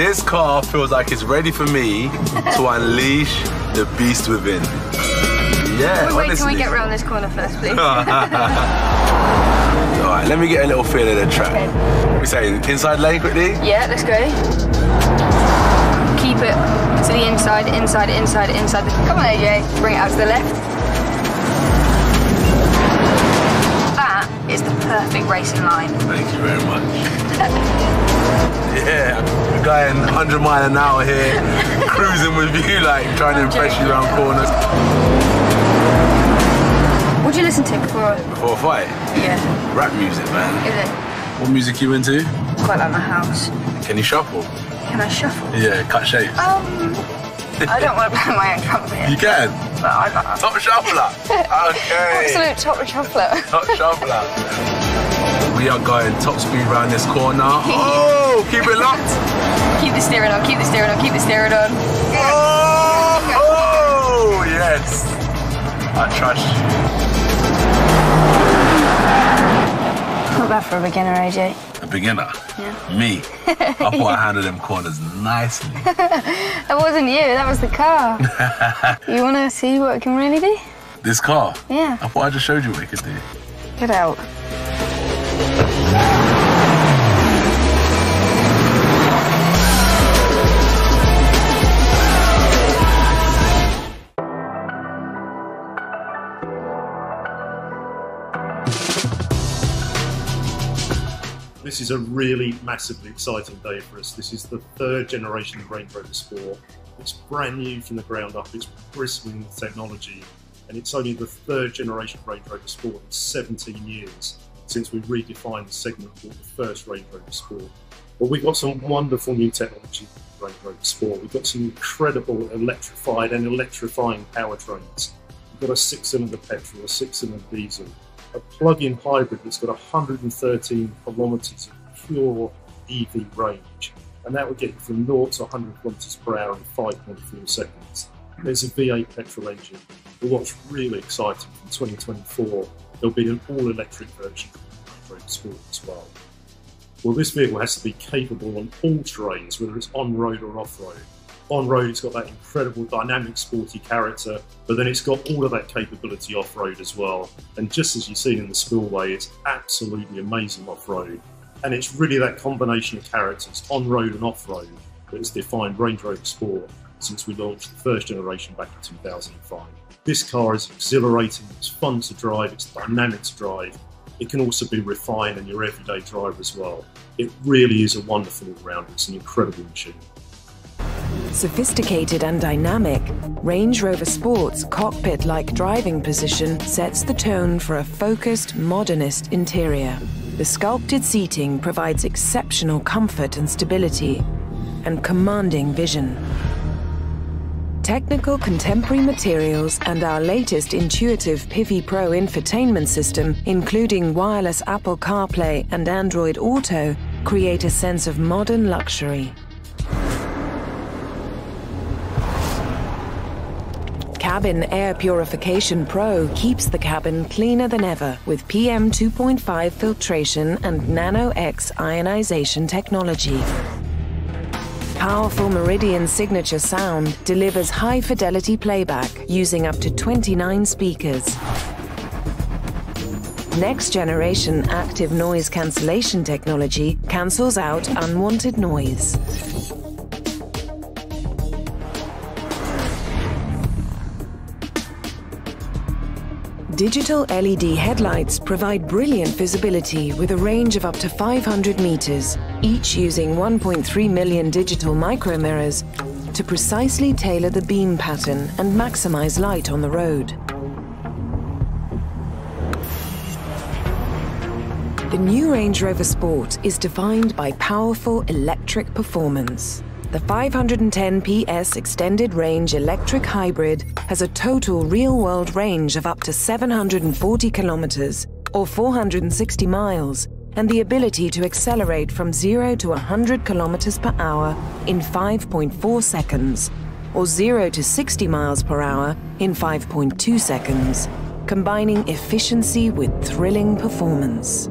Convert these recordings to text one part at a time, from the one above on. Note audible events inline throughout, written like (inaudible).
This car feels like it's ready for me to (laughs) unleash the beast within. Yeah, Wait, can we get around this corner first, please? (laughs) All right, let me get a little feel of the track. Okay. We say inside lane quickly. yeah, let's go. Keep it to the inside, inside, inside, inside. Come on, AJ. Bring it out to the left. That is the perfect racing line. Thank you very much. Yeah, going 100 mile an hour here, (laughs) cruising with you, like trying to impress you around corners. What do you listen to before? Before a fight, Yeah, rap music, man. is it? What music you into? Quite like my house. Can you shuffle? Can I shuffle? Yeah, cut shapes. Um, I don't want to play my own trumpet, You can. but I got Top shuffler. (laughs) Okay. absolute top chocolate. Top shuffler. (laughs) We are going top speed round this corner. (laughs) Oh, keep it locked. keep the steering on, keep the steering on, keep the steering on. Oh, oh yes. I trust you. Not bad for a beginner, AJ. A beginner. Yeah. Me. (laughs) I thought I handled them corners nicely. (laughs) That wasn't you, that was the car. you want to see what it can really do? This car. Yeah. I thought I just showed you what it could do. Get out. This is a really massively exciting day for us. This is the third generation of Range Rover Sport. It's brand new from the ground up, it's bristling with technology, and it's only the third generation of Range Rover Sport in 17 years since we redefined the segment called the first Range Rover Sport. Well, we've got some wonderful new technology in Range Rover Sport. We've got some incredible electrified and electrifying powertrains. We've got a six cylinder petrol, a six cylinder diesel, a plug-in hybrid that's got 113 kilometres of pure EV range, and that would get you from 0 to 100 kilometres per hour in 5.4 seconds. There's a V8 petrol engine. But what's really exciting from 2024, there'll be an all-electric version of the Range Rover Sport as well. Well, this vehicle has to be capable on all terrains, whether it's on-road or off-road. On-road, it's got that incredible dynamic, sporty character, but then it's got all of that capability off-road as well. And just as you've seen in the Spillway, it's absolutely amazing off-road. And it's really that combination of characters, on-road and off-road, that has defined Range Rover Sport since we launched the first generation back in 2005. This car is exhilarating, it's fun to drive, it's dynamic to drive. It can also be refined in your everyday drive as well. It really is a wonderful all-rounder. It's an incredible machine. Sophisticated and dynamic, Range Rover Sport's cockpit like driving position sets the tone for a focused, modernist interior. The sculpted seating provides exceptional comfort and stability, and commanding vision. Technical contemporary materials and our latest intuitive Pivi Pro infotainment system, including wireless Apple CarPlay and Android Auto, create a sense of modern luxury. Cabin Air Purification Pro keeps the cabin cleaner than ever with PM 2.5 filtration and Nano X ionization technology. Powerful Meridian signature sound delivers high fidelity playback using up to 29 speakers. Next generation active noise cancellation technology cancels out unwanted noise. Digital LED headlights provide brilliant visibility with a range of up to 500 meters, each using 1.3 million digital micromirrors to precisely tailor the beam pattern and maximize light on the road. The new Range Rover Sport is defined by powerful electric performance. The 510 PS extended range electric hybrid has a total real world range of up to 740 kilometers or 460 miles and the ability to accelerate from 0 to 100 kilometers per hour in 5.4 seconds or 0 to 60 miles per hour in 5.2 seconds, combining efficiency with thrilling performance.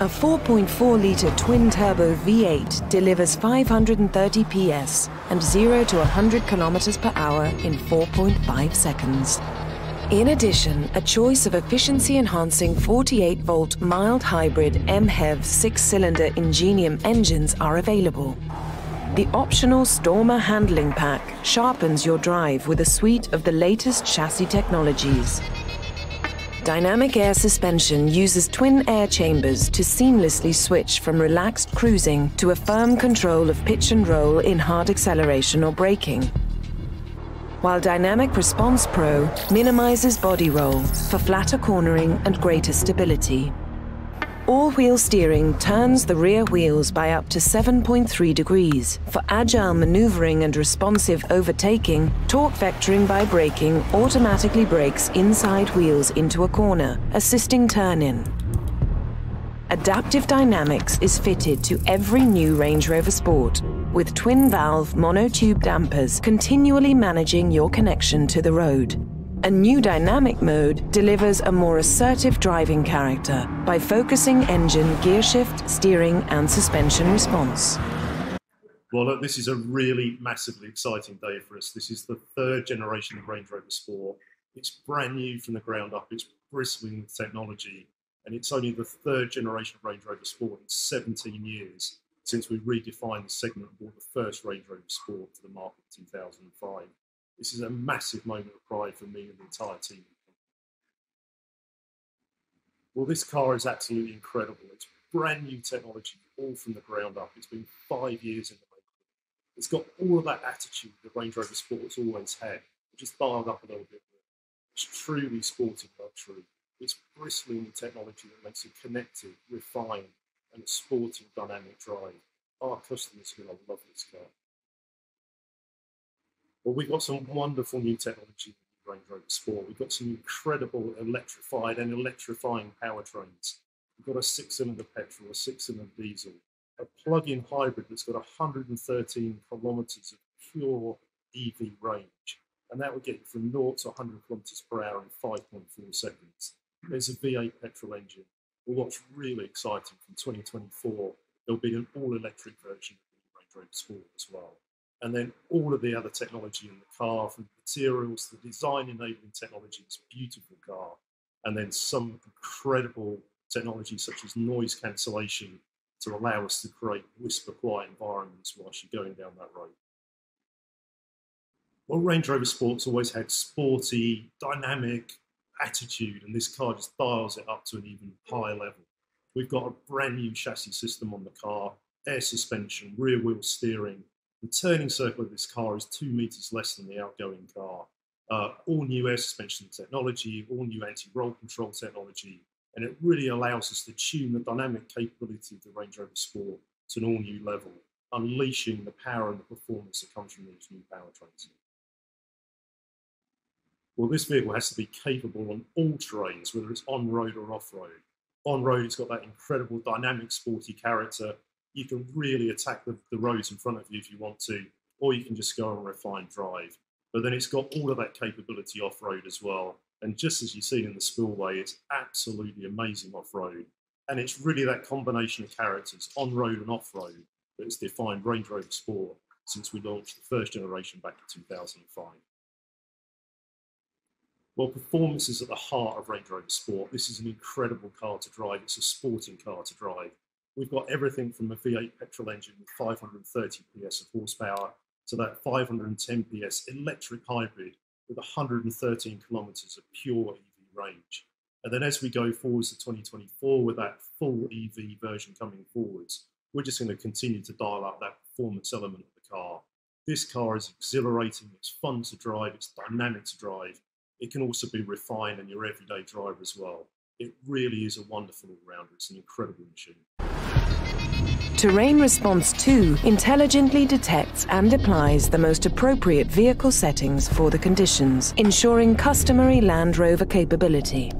A 4.4-litre twin-turbo V8 delivers 530 PS and 0 to 100 kilometers per hour in 4.5 seconds. In addition, a choice of efficiency-enhancing 48-volt mild hybrid MHEV six-cylinder Ingenium engines are available. The optional Stormer handling pack sharpens your drive with a suite of the latest chassis technologies. Dynamic air suspension uses twin air chambers to seamlessly switch from relaxed cruising to a firm control of pitch and roll in hard acceleration or braking. While Dynamic Response Pro minimizes body roll for flatter cornering and greater stability. All-wheel steering turns the rear wheels by up to 7.3 degrees. For agile maneuvering and responsive overtaking, torque vectoring by braking automatically brakes inside wheels into a corner, assisting turn-in. Adaptive Dynamics is fitted to every new Range Rover Sport, with twin-valve monotube dampers continually managing your connection to the road. A new dynamic mode delivers a more assertive driving character by focusing engine, gearshift, steering and suspension response. Well, look, this is a really massively exciting day for us. This is the third generation of Range Rover Sport. It's brand new from the ground up. It's bristling with technology. And it's only the third generation of Range Rover Sport in 17 years since we redefined the segment and brought the first Range Rover Sport to the market in 2005. This is a massive moment of pride for me and the entire team. Well, this car is absolutely incredible. It's brand new technology, all from the ground up. It's been five years in the making. It's got all of that attitude that Range Rover Sport's always had, just dialed up a little bit. It's truly sporting luxury. It's bristling with technology that makes it connected, refined, and a sporting dynamic drive. Our customers are going to love this car. Well, we've got some wonderful new technology in the Range Rover Sport. We've got some incredible electrified and electrifying powertrains. We've got a six-cylinder petrol, a six-cylinder diesel, a plug-in hybrid that's got 113 kilometres of pure EV range, and that will get you from 0 to 100 kilometres per hour in 5.4 seconds. There's a V8 petrol engine. Well, what's really exciting from 2024, there'll be an all-electric version of the Range Rover Sport as well and then all of the other technology in the car, from the materials, the design enabling technology, this beautiful car, and then some incredible technology such as noise cancellation to allow us to create whisper quiet environments whilst you're going down that road. Well, Range Rover Sports always had sporty, dynamic attitude, and this car just dials it up to an even higher level. We've got a brand new chassis system on the car, air suspension, rear wheel steering, the turning circle of this car is two meters less than the outgoing car. Uh, all new air suspension technology, all new anti-roll control technology, and it really allows us to tune the dynamic capability of the Range Rover Sport to an all new level, unleashing the power and the performance that comes from these new powertrains. Well, this vehicle has to be capable on all terrains, whether it's on road or off road. On road, it's got that incredible dynamic, sporty character you can really attack the, the roads in front of you if you want to, or you can just go on a refined drive. But then it's got all of that capability off road as well. And just as you've seen in the Spillway, it's absolutely amazing off road. And it's really that combination of characters on road and off road that has defined Range Rover Sport since we launched the first generation back in 2005. Well, performance is at the heart of Range Rover Sport. This is an incredible car to drive. It's a sporting car to drive. We've got everything from a V8 petrol engine with 530 PS of horsepower to that 510 PS electric hybrid with 113 kilometers of pure EV range. And then as we go forwards to 2024 with that full EV version coming forwards, we're just going to continue to dial up that performance element of the car. This car is exhilarating, it's fun to drive, it's dynamic to drive. It can also be refined in your everyday drive as well. It really is a wonderful all-rounder. It's an incredible machine. Terrain Response 2 intelligently detects and applies the most appropriate vehicle settings for the conditions, ensuring customary Land Rover capability.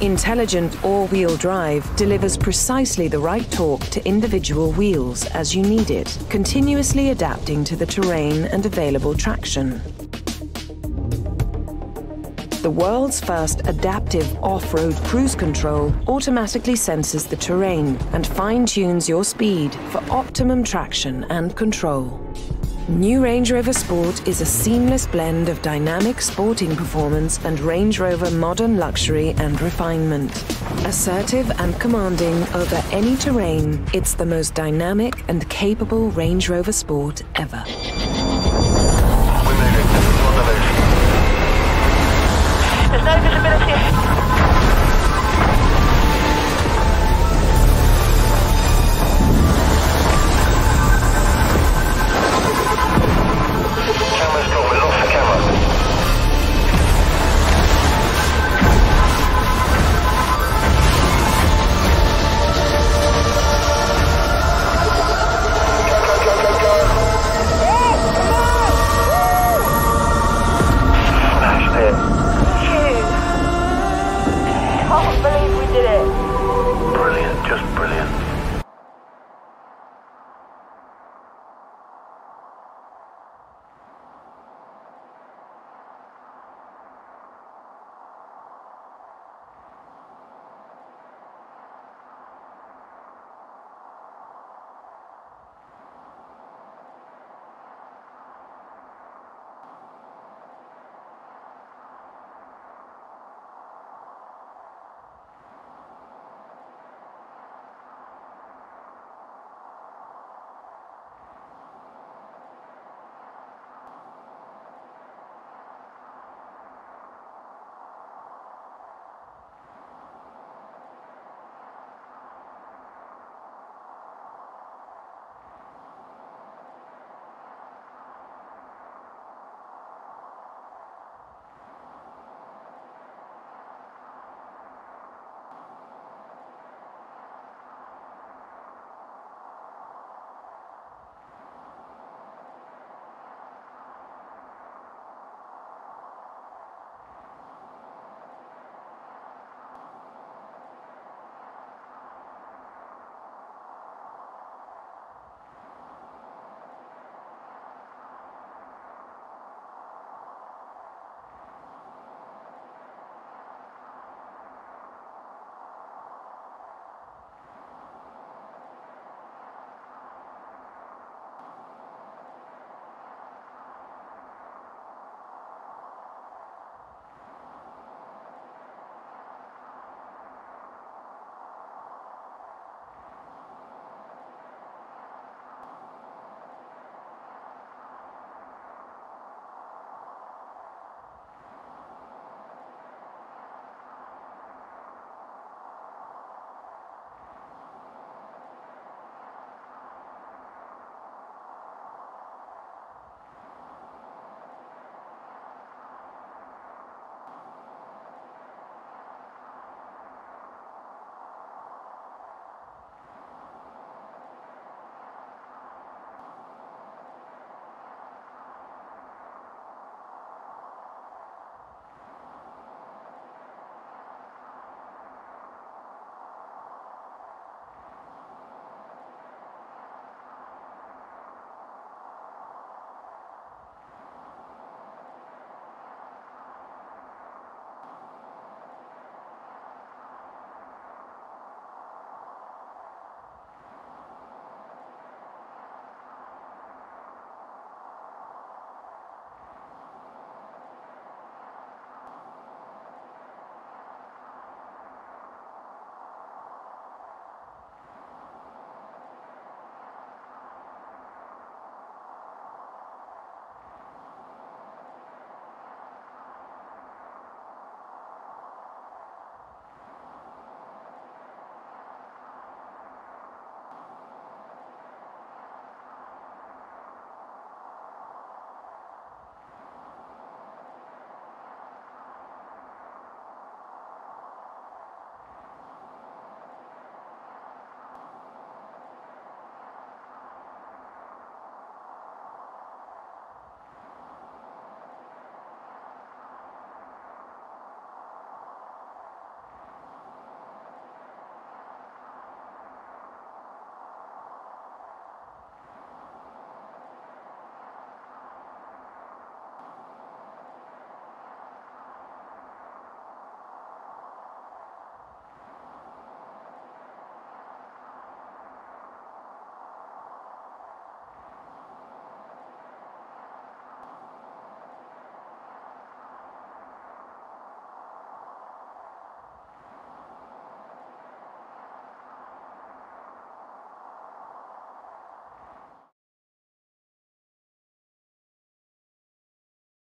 Intelligent all-wheel drive delivers precisely the right torque to individual wheels as you need it, continuously adapting to the terrain and available traction. The world's first adaptive off-road cruise control automatically senses the terrain and fine-tunes your speed for optimum traction and control. New Range Rover Sport is a seamless blend of dynamic sporting performance and Range Rover modern luxury and refinement. Assertive and commanding over any terrain, it's the most dynamic and capable Range Rover Sport ever. Unidade de primeira